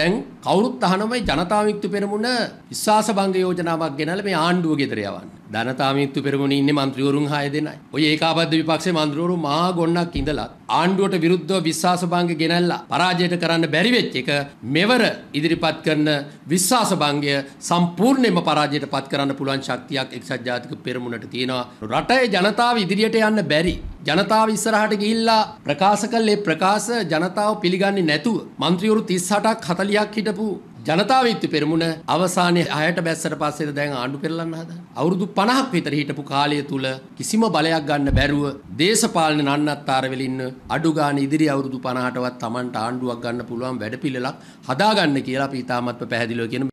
දැන් කවුරුත් අහනමයි ජනතා විමුක්ති පෙරමුණ විශ්වාස භංග යෝජනාවක් ගෙනල්ලා මේ ආණ්ඩුව ගෙදර යවන්න. ජනතා විමුක්ති පෙරමුණේ ඉන්නේ മന്ത്രിවරුන් 6 දෙනයි. ඔය ඒකාබද්ධ විපක්ෂේ മന്ത്രിවරු මහා ගොන්නක් ඉඳලා ආණ්ඩුවට විරුද්ධව විශ්වාස භංග ගෙනල්ලා පරාජයට කරන්න බැරි වෙච්ච එක මෙවර ඉදිරිපත් කරන විශ්වාස භංගය සම්පූර්ණයෙන්ම පරාජයට පත් කරන්න පුළුවන් ශක්තියක් එක්සත් ජාතික පෙරමුණට තියෙනවා. රටේ ජනතාව ඉදිරියට යන්න බැරි ජනතාව ඉස්සරහට ගිහිල්ලා ප්‍රකාශ කළේ ප්‍රකාශ ජනතාව පිළිගන්නේ නැතුව മന്ത്രിවරු 38ක් 40ක් හිටපු ජනතාවිත්තු පෙරමුණ අවසානයේ අයට බැස්සට පස්සේ දැන් ආණ්ඩු පෙරලන්න හදන. අවුරුදු 50ක් විතර හිටපු කාලය තුල කිසිම බලයක් ගන්න බැරුව දේශපාලන නන්නත්තර වෙලින්න අඩු ගාන ඉදිරි අවුරුදු 50ටවත් Tamanට ආණ්ඩුවක් ගන්න පුළුවන් වැඩපිළිවෙලක් හදාගන්න කියලා අපි ඉතාමත්ම පැහැදිලිව කියන